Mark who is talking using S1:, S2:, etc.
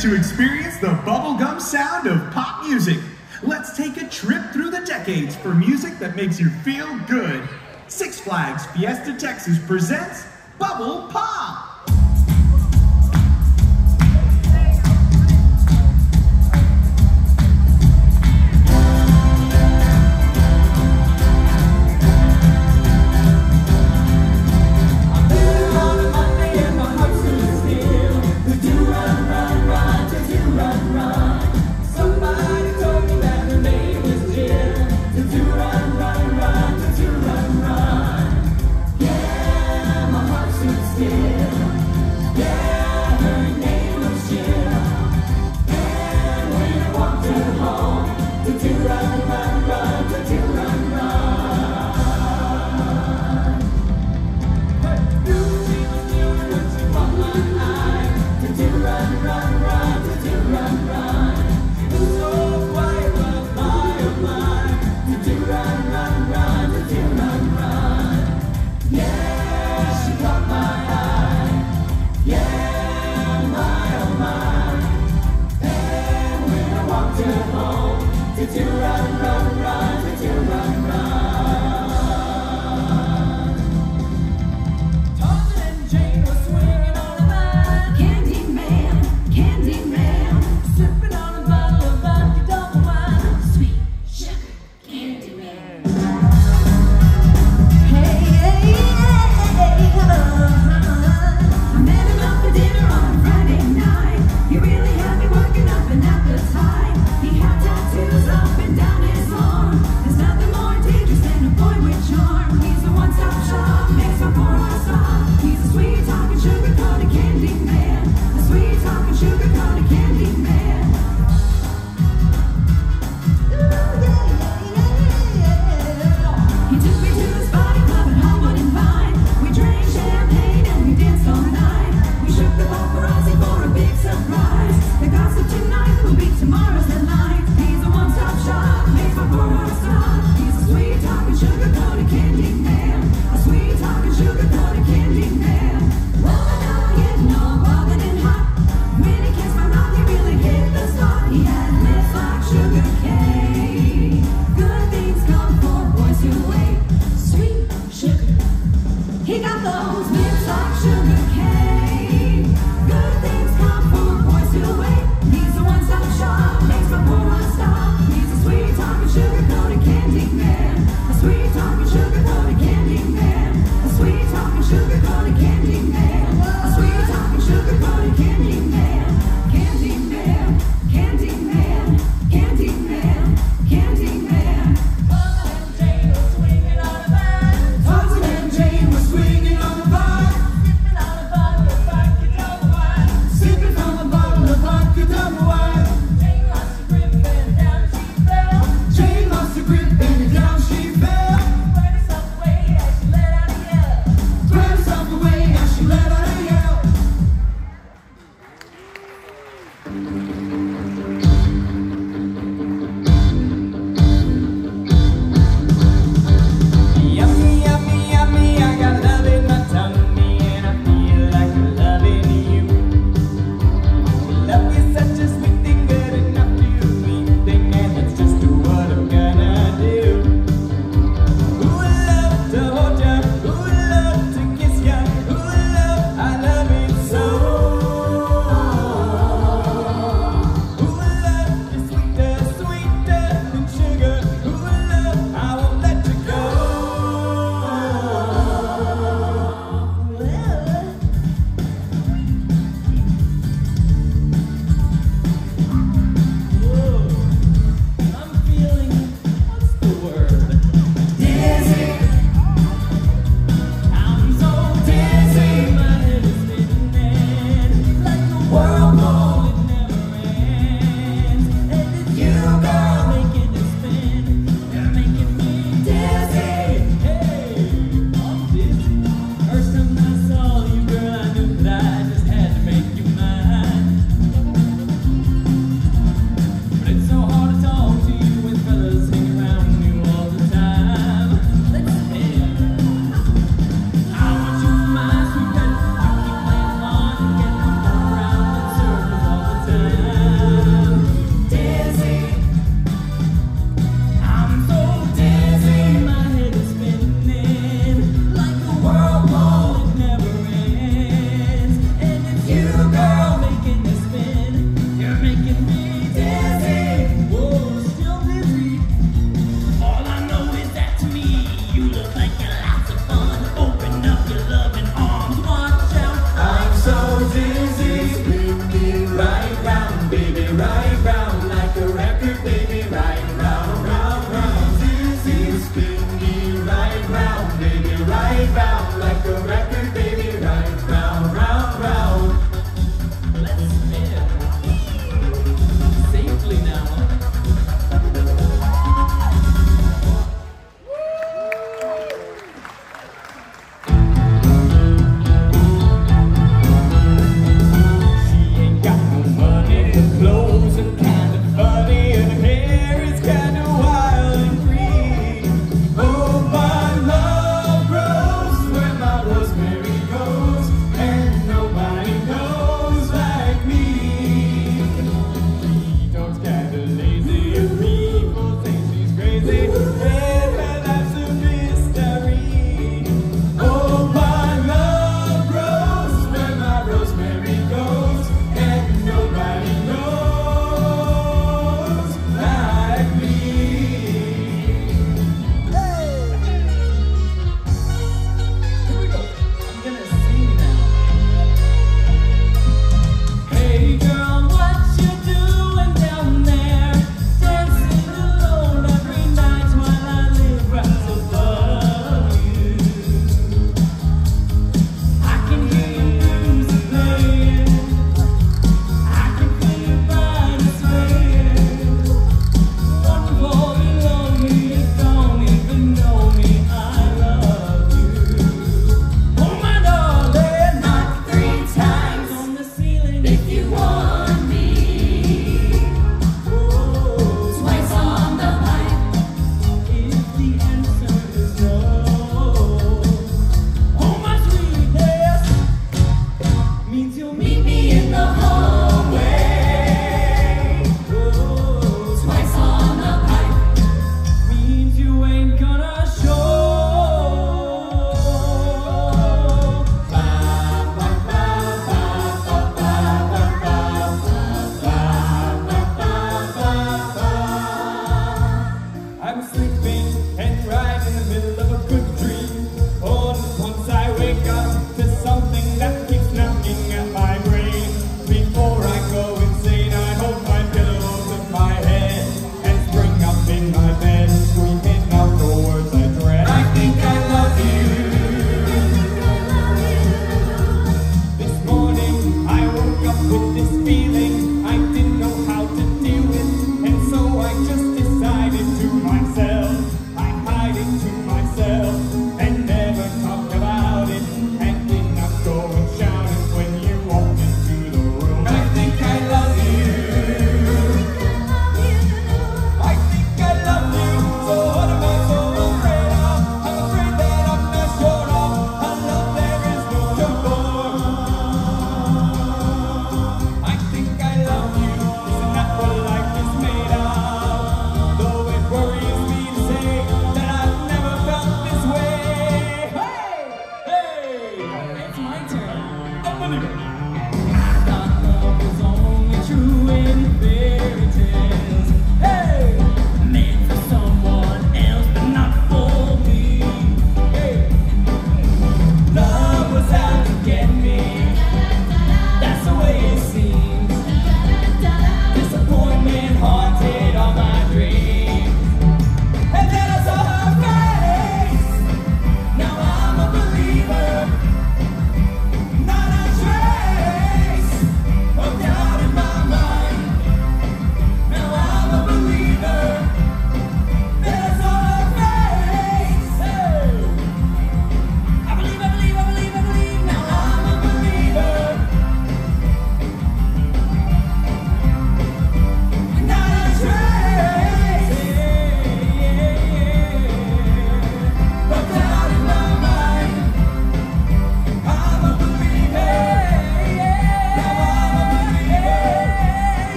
S1: to experience the bubblegum sound of pop music. Let's take a trip through the decades for music that makes you feel good. Six Flags Fiesta Texas presents Bubble Pop.
S2: He's a sweet talking sugar coated candy. sugar, cola, candy,